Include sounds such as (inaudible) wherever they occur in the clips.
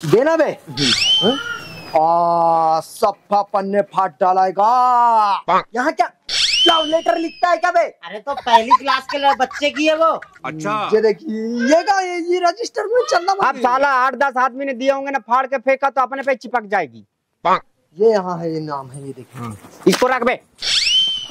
देना बे। हाँ? सफ़ा पन्ने फाट डालेगा यहाँ क्या लव लेटर लिखता है क्या बे? अरे तो पहली क्लास के बच्चे की है वो। अच्छा। ये देखिए ये का ये, ये रजिस्टर में चलना अब साला आठ दस आदमी ने दिए होंगे ना फाड़ के फेंका तो अपने पे चिपक जाएगी। ये यहाँ है ये नाम है ये देखिए। इसको रख बे।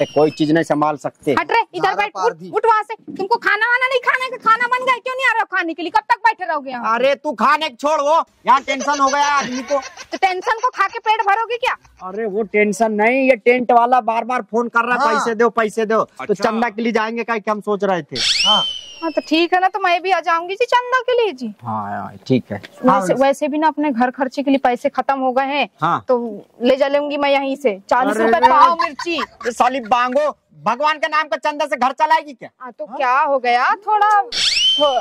ए, कोई चीज़ नहीं संभाल सकते। हट रे इधर बैठ उठ दी। उठ वहाँ से। तुमको खाना वाना नहीं खाने का खाना बन गया क्यों नहीं आ रहे हो खाने के लिए? कब तक बैठे रहोगे अरे तू खाने को छोड़ वो यहाँ टेंशन हो गया आदमी को। तो टेंशन को खा के पेट भरोगे क्या? अरे वो टेंशन नहीं ये टेंट वाला बार बार फ़ोन कर रहा है हाँ। पैसे दो पैसे दो। तो अच्छा। चंदा के लिए जाएँगे क्या हम सोच रहे थे? हाँ। हाँ तो ठीक है ना तो मैं भी आ जाऊँगी जी चंदा के लिए जी। हाँ ठीक है। वैसे वैसे भी ना अपने घर खर्चे के लिए पैसे खत्म हो गए हैं। हाँ। तो ले जा लूँगी मैं यहीं से। चालीस रूपए पाव मिर्ची। साली बांगो। भगवान के नाम का चंदा से घर चलाएगी क्या? हाँ तो हा? क्या हो गया? थोड़ा थो-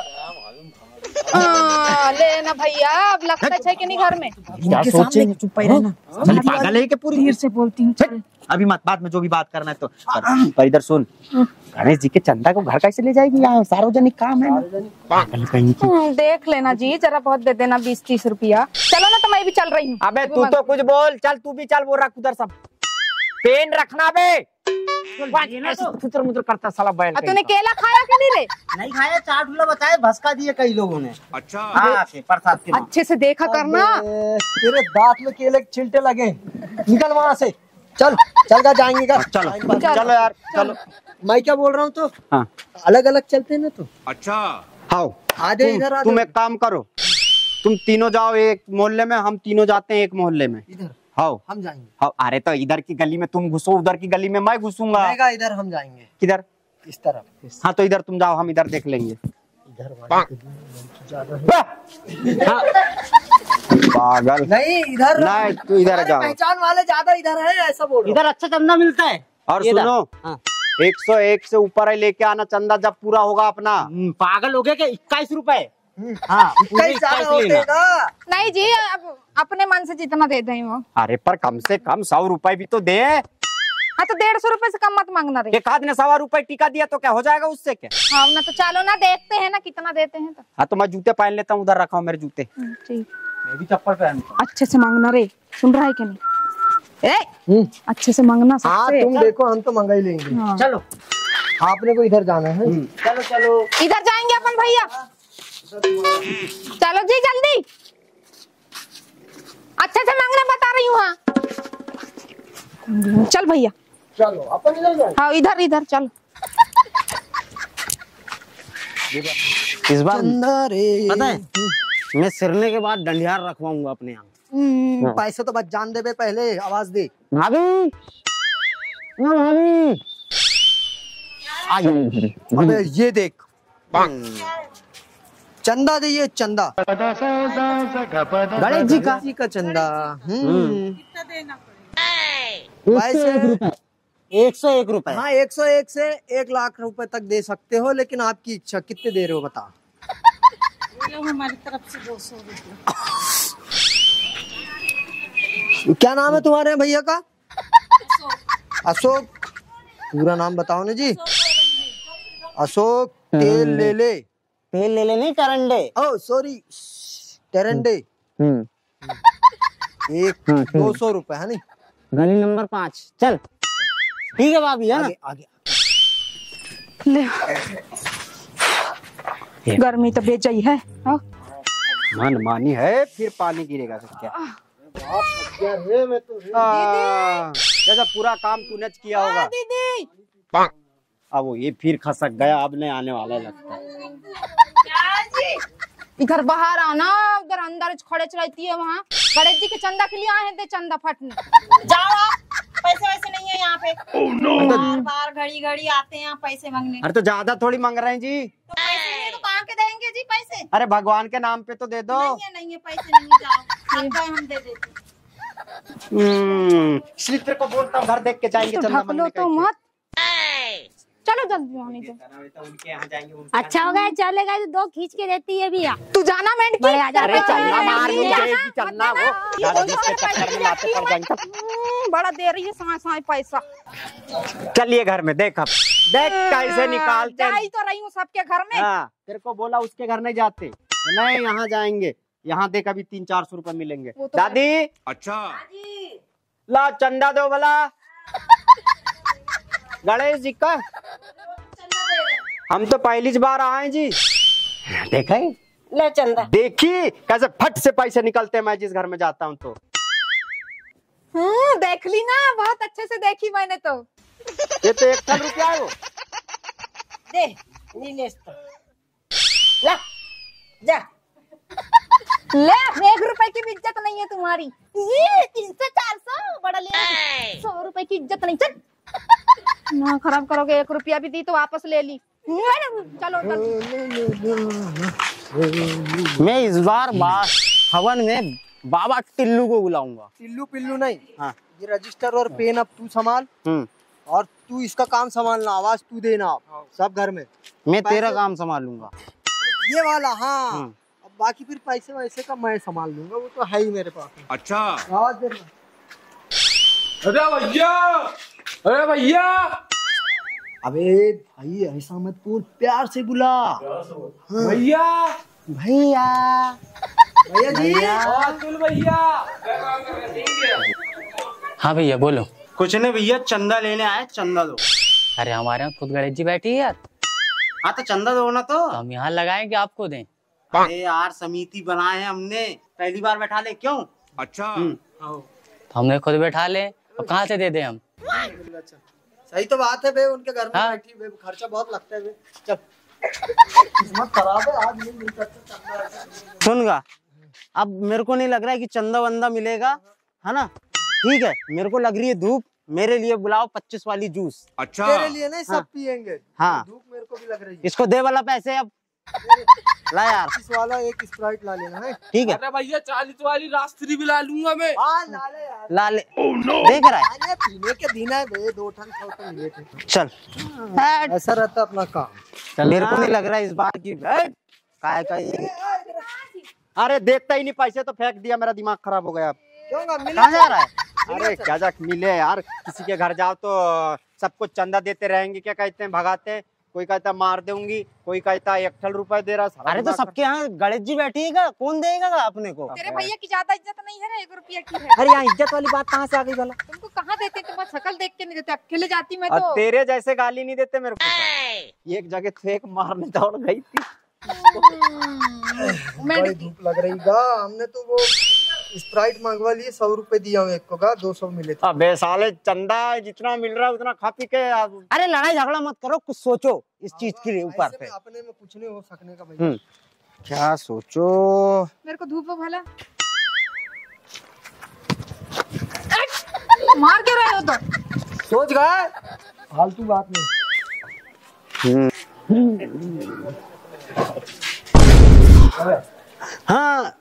हाँ, ले ना भैया अब लगता है कि नहीं घर में। क्या सोचेंगे? चुप ही रहना। पागल है कि पूरी? देर से बोलती हूँ। अभी मत बात में जो भी बात करना है तो पर, पर इधर सुन गणेश जी के चंदा को घर कैसे ले जाएगी? यहाँ सार्वजनिक काम है ना। पागल कहीं हम्म, देख लेना जी जरा बहुत दे देना बीस तीस रुपया। चलो ना तो मैं भी चल रही हूँ। अबे तू तो कुछ बोल चल तू भी चल वो रख उधर सब। पेन रखना बे। ऐसे फुतर करता साला बैल तूने। केला खाया कि नहीं रे? नहीं खाया चाट वाला बताए भसका दिए कई लोगों ने। अच्छा। हाँ प्रसाद के अच्छे से देखा करना। तेरे दांत में केले के छिलटे लगे। निकल वहाँ से। चल चल का जाएँगे का चलो। चलो यार चलो। मैं क्या बोल रहा हूँ तो? हाँ। अलग अलग चलते हैं ना तो। अच्छा। आओ आधे इधर तुम एक काम करो। तुम तीनों जाओ एक मोहल्ले में हम तीनों जाते हैं एक मोहल्ले में। इधर। हाँ हम जाएँगे। हाँ अरे तो इधर की गली में तुम घुसो उधर की गली में मैं घुसूँगा। इधर हम जाएँगे। किधर? इस तरफ़। हाँ तो इधर तुम जाओ हम इधर देख लेंगे। इधर है। हाँ। पागल। नहीं इधर नहीं, तू इधर जाओ। पहचान वाले ज़्यादा इधर है ऐसा बोल। इधर अच्छा चंदा मिलता है। और सुनो हाँ। एक सौ एक से ऊपर है लेके आना चंदा जब पूरा होगा अपना। हम्म, पागल हो गए क्या? इक्कीस रुपए। हूँ। हाँ कई सारे 21 होते ना। नहीं जी अब अपने मन से जितना दे दें वो। अरे पर कम से कम सौ रुपए भी तो दे। हाँ तो डेढ़ सौ रुपए से कम मत मांगना रे। एक आध ने सवा रुपए टीका दिया तो क्या हो जाएगा उससे क्या? हाँ ना तो चलो ना देखते हैं ना कितना देते हैं तो। हाँ तो मैं जूते पहन लेता हूँ उधर रखा हूँ मेरे जूते। हम्म, ठीक मैं भी चप्पल पहन अच्छे से मांगना रे। सुन रहा है कि नहीं? ए हम्म। अच्छे से मांगना हाँ सबसे तुम देखो हम तो मंगा ही लेंगे। हाँ। चलो। आपने को इधर जाना है। चलो चलो। इधर जाएँगे अपन भैया। चलो जी जल्दी। अच्छे से मांगना बता रही हूँ हाँ। चल भैया। चलो अपन इधर हाँ इधर इधर चल। इस बार पता है मैं सिरने के बाद डंडियार रखवाऊँगा अपने यहाँ। हम्म, पैसे तो बस जान दे बे पहले आवाज़ दे। भाभी। भाभी। आ अबे ये देख। चंदा दे ये चंदा। गणेश जी का। जी का चंदा। हम्म। एक सौ एक रूपए। हाँ एक सौ एक से एक लाख रुपए तक दे सकते हो लेकिन आपकी इच्छा कितने दे रहे हो बता। हमारी तरफ़ से दो सौ रुपये क्या नाम है तुम्हारे भैया का? अशोक। पूरा नाम बताओ ना जी। अशोक तेल ले ले। तेल ले लेने करंडे। ओ सॉरी टेरंडे हम्म एक दो सौ रुपए है नहीं? गली नंबर पाँच। चल। ठीक है भाभी है ना? आगे आगे। ले। गर्मी तो बेचई है। हाँ? मन मानी है फिर पानी गिरेगा तो क्या? हाँ, जैसा पूरा काम तूने किया होगा। दीदी। अब वो ये फिर खसक गया अब नहीं आने वाला लगता। है इधर बाहर आना उधर अंदर खड़े रहती है वहाँ। गणेश जी के चंदा के लिए आए थे चंदा फटने। जाओ पैसे वैसे नहीं है यहाँ पे। Oh, no. बार बार घड़ी घड़ी आते हैं यहाँ पैसे मांगने। अरे तो ज़्यादा थोड़ी मांग रहे हैं जी। तो पैसे नहीं तो कहाँ के देंगे जी पैसे? अरे भगवान के नाम पे तो दे दो। नहीं है नहीं है पैसे नहीं जाओ। हम दे देते हम्म, को बोलता हूँ घर देख के जाएँगे चंदा तो मत। चलो जल्दी आने दो अच्छा हो गया चलेगा तो दो खींच के देती है भैया। तू जाना बड़े आजा अरे चलना मार चलना वो। हम्म, बड़ा दे रही है साए साए पैसा। चलिए घर में देख अब। देख कैसे निकालते हैं। तो रही हूँ सबके घर में। हाँ तेरे को बोला उसके घर नहीं जाते। नहीं यहाँ जाएँगे। यहाँ देख अभी तीन चार सौ रुपए मिलेंगे। तो दादी। अच्छा। ला चंदा दो भला। (laughs) गणेश जी का। हम तो पहली बार आए जी। देखा ही? ले चंदा। देखी? कैसे फट से पैसे निकलते हैं मैं जिस घर में जाता हूँ तो। हम्म देख ली ना बहुत अच्छे से देखी मैंने तो। ये तो एक सौ रुपया है वो। दे नीलेश तो। ला जा। ले एक रुपए की भी इज़्ज़त नहीं है तुम्हारी। ये तीन सौ चार सौ बड़ा ले। सौ रुपए की इज़्ज़त नहीं। चल। ना खराब करोगे एक रुपया भी दी तो वापस ले ली। चलो मैं इस बार बार हवन में बाबा टिल्लू को बुलाऊँगा। टिल्लू पिल्लू नहीं हाँ। ये रजिस्टर और पेन अब तू संभाल। हम्म। और तू इसका काम संभालना आवाज़ तू देना सब घर में। मैं तेरा काम संभालूँगा ये वाला हाँ। हम्म। अब बाकी फिर पैसे वैसे का मैं संभाल लूँगा वो तो है ही मेरे पास। अच्छा। आवाज़ देना अरे भैया अरे भैया। अबे भाई ऐसा मत बोल प्यार से बुला। भैया। भैया। भैया जी। अतुल भैया। हाँ भैया बोलो। कुछ नहीं भैया चंदा लेने आए चंदा दो। अरे हमारे यहाँ खुद गणेश जी बैठी है यार। हाँ तो चंदा दो ना तो। हम यहाँ लगाएँ कि आपको दें। अरे यार समिति बनाए हैं हमने। पहली बार बैठा ले क्यों? अच्छा। तो हमने खुद बैठा ले। अब कहाँ से दे दे हम? सही तो बात है बे उनके घर में हाँ। बैठी बे खर्चा बहुत लगता है बे। चल। किस्मत खराब है आज नहीं मिल सकता। सुनगा अब मेरे को नहीं लग रहा है कि चंदा वंदा मिलेगा है ना? ठीक है मेरे को लग रही है धूप मेरे लिए बुलाओ पच्चीस वाली जूस। अच्छा। तेरे लिए नहीं सब हाँ। पियेंगे। हाँ। धूप मेरे को भी लग रही है। इसको दे वाला पैसे अब। ला यार। इस वाला एक स्प्राइट ला लेना है? ठीक है। अरे भैया चालीस वाली रास्त्री भी ला लूँगा मैं। हाँ ला ले यार। ला ले। देख रहा है। अरे पीने के दिन है बे दो ठन सौ तो मिले चल। ऐसा रहता अपना काम। मेरे को नहीं लग रहा है इस बार की। काय का ये अरे देखता ही नहीं पैसे तो फेंक दिया मेरा दिमाग खराब हो गया। मिले कहाँ जा रहा है? अरे क्या जा मिले यार। किसी के घर जाओ तो सबको चंदा देते रहेंगे क्या कहते हैं भगाते हैं? कोई कहता मार दूँगी कोई कहता है एक ठल रुपए दे रहा अरे तो सबके यहाँ गणेश जी बैठिएगा कौन देगा अपने को? तेरे भैया की ज़्यादा इज़्ज़त नहीं है ना एक रुपया की है? अरे यहाँ इज़्ज़त वाली बात कहाँ से आ गई भला? तुमको कहाँ देते तुम्हारा शकल देख के नहीं देते अकेले जाती मैं तो। तेरे जैसे गाली नहीं देते मेरे को। एक जगह फेंक मारने दौड़ गई थी। (laughs) मैं बड़ी धूप लग रही हमने तो वो स्प्राइट मंगवा लिए सौ रुपए दिया हूँ एक को गा दो सौ मिले थे। अबे साले चंदा जितना मिल रहा है उतना खा पी के अरे लड़ाई झगड़ा मत करो कुछ सोचो इस चीज़ के ऊपर पे। अपने में कुछ नहीं हो सकने का भैया हम्म। क्या सोचो? मेरे को धूप भला। (laughs) मार के रहे हो तो। सोच गए? फालतू बात नहीं। हाँ।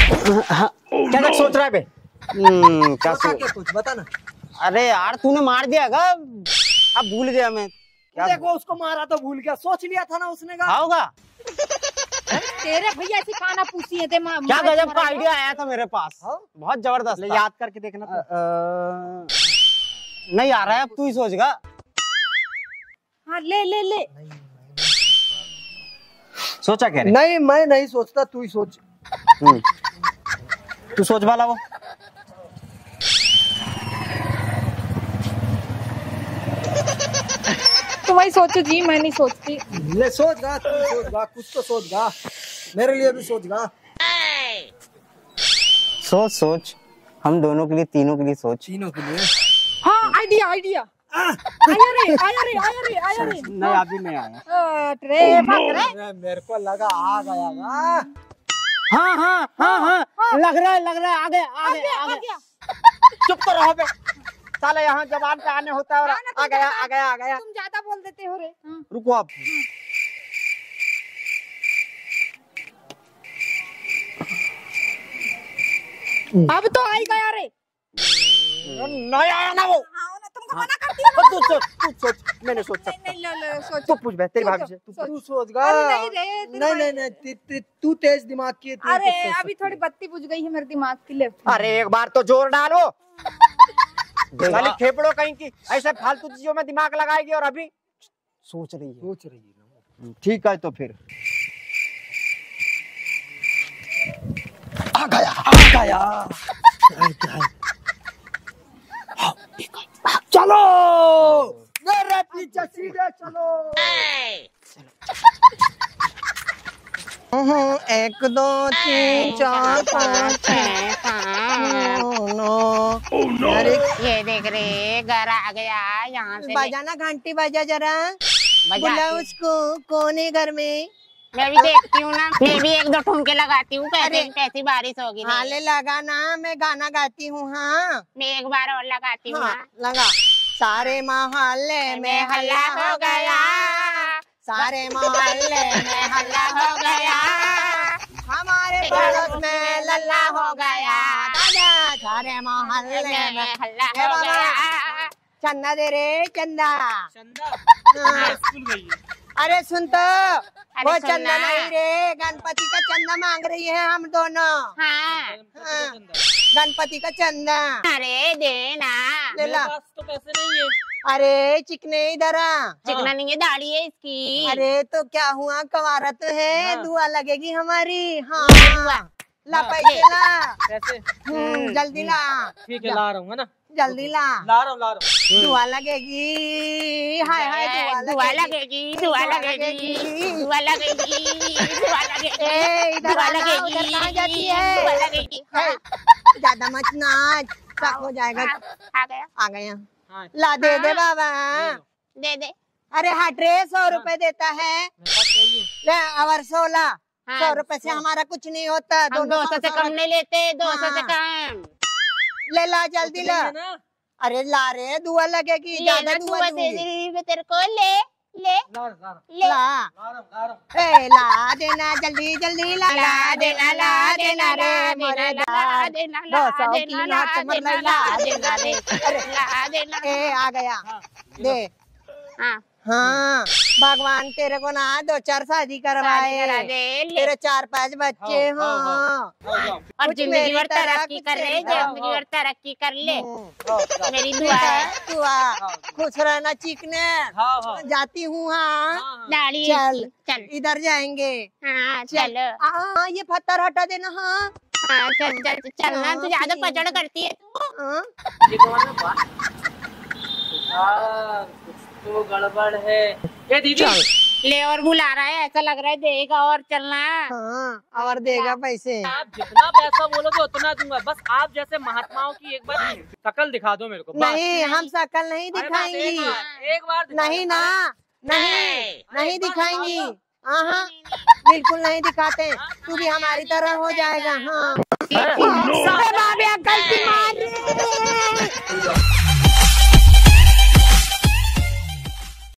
क्या सोच रहा है बे? हम्म, क्या सोचा कुछ? बता ना। अरे यार तूने मार दिया गा। अब भूल गया मैं। क्या देखो उसको मारा तो भूल गया। सोच लिया था ना उसने कहा खाओगा? तेरे भैया ऐसी खाना पूछी है मा- क्या गजब का आइडिया आया था मेरे पास। हाँ? बहुत ज़बरदस्त याद करके देखना तो। अ, नहीं आ रहा है अब तू ही सोचगा हाँ ले ले ले। सोचा क्या रे? नहीं मैं नहीं सोचता तू ही सोच। तू सोच वाला वो। तुम ही सोचो जी मैं नहीं सोचती। ले सोच गा तू सोच गा कुछ तो सोच गा। मेरे लिए भी सोच गा। सोच सोच। हम दोनों के लिए तीनों के लिए सोच। तीनों के लिए। हाँ आइडिया आइडिया आया रे आया रे आया रे आया रे। नहीं अभी नहीं आया। अरे बाप रे। मेरे को लगा आ गया हाँ हाँ हाँ हाँ। लग रहा है लग रहा है आगे आगे आ आगे। गया। चुप तो रहो बे साले यहाँ जबान पे आने होता है और हाँ आ गया आ गया आ गया। तुम ज़्यादा बोल देते हो रे। हाँ। रुको आप। अब तो आई गया रे। नहीं आया ना वो। हाँ। मना करती हूँ तू सोच तू सोच मैंने सोच सकता नहीं ले ले सोच। तू पूछ बे तेरी भाभी से तू सोच। गा। अरे नहीं रे, नहीं ती- तेज दिमाग की है, अरे अभी थोड़ी बत्ती बुझ गई है मेरे दिमाग की ले अरे एक बार तो ज़ोर डालो। खाली फेफड़ो कहीं की ऐसे फालतू चीज़ों में दिमाग लगाएगी और अभी सोच रही है। सोच रही है ठीक है तो फिर। आ गया। आ गया। चलो। मेरे पीछे सीधे चलो। एक दो तीन चार पाँच नौ ये देख रहे घर आ गया यहाँ से बजाना घंटी बजा जरा। बुला उसको कौन है घर में? मैं भी देखती हूँ ना मैं भी एक दो ठुमके लगाती हूँ कैसे कैसी बारिश होगी। हाले लगा ना मैं गाना गाती हूँ हाँ। मैं एक बार और लगाती हूँ हाँ लगा। सारे मोहल्ले में हल्ला हो गया। सारे मोहल्ले में हल्ला हो गया। हमारे पड़ोस में लल्ला हो गया। सारे मोहल्ले में हल्ला हो गया। चंदा दे रे चंदा। चंदा? हाँ। स्कूल गई है। अरे सुन तो। वो चंदा नहीं रे गणपति का चंदा मांग रही है हम दोनों। हाँ। हाँ, गणपति का चंदा। अरे देना ले ला। तो पैसे नहीं है। अरे चिकने इधर आ। चिकना नहीं है दाढ़ी है इसकी। अरे तो क्या हुआ? कवारा तो है दुआ लगेगी हमारी। हाँ। ला हाँ, पैसे ला। हम्म, जल्दी ला। ठीक है ला रहा हूँ ना? जल्दी ला। ला रहा हूँ ला रहा हूँ। दुआ लगेगी। हाय हाय दुआ लगेगी। दुआ लगेगी दुआ लगेगी दुआ लगेगी दुआ लगेगी उधर कहाँ जाती दुआ है ज़्यादा मत नाच हो जाएगा। आ गया। आ गया हाँ। ला दे दे बाबा। दे दे। अरे हट रे सौ रुपए देता है। है ले और सोलह हाँ, सौ रुपए से हमारा कुछ नहीं होता। दो सौ से कम नहीं लेते दो सौ से हाँ। कम। ले ला जल्दी ला। अरे ला रे दुआ लगेगी ले ज़्यादा दुआ दे तेरे को ले ले। ला हूँ ले। ला। ला रहा हूँ ला रहा हूँ ए ला देना जल्दी जल्दी ला ला देना ला देना रे मोरे ला। देना दो ला देना ला देना ला ला देना देना रे। ला देना। ए आ गया। हाँ दे। हाँ। हाँ। भगवान तेरे को ना दो चार शादी करवाए तेरे चार पाँच बच्चे हाँ, हाँ, हाँ और ज़िंदगी भर तरक्की कर ले ज़िंदगी भर तरक्की कर ले। मेरी दुआ है। तू आ। खुश रहना चिकने। हाँ हाँ। जाती हूँ हाँ। हाँ दाढ़ी चल चल। इधर जाएँगे। हाँ चल। चल। हाँ ये पत्थर हटा देना हाँ। हाँ चल चल चलना तू ज़्यादा पचड़ करती है तू। हाँ। ये कौन है बात यार कुछ तो गड़बड़ है। दीदी। ले और बुला रहा है ऐसा लग रहा है देगा और चलना। है हाँ, और देगा पैसे। आप जितना पैसा बोलोगे उतना दूँगा। बस आप जैसे महात्माओं की एक बार शकल दिखा दो मेरे को। नहीं हम शकल नहीं दिखाएँगे। एक बार, एक बार नहीं ना नहीं नहीं दिखाएँगी। हाँ बिल्कुल नहीं दिखाते। तू भी हमारी तरह हो जाएगा हाँ। गलती मार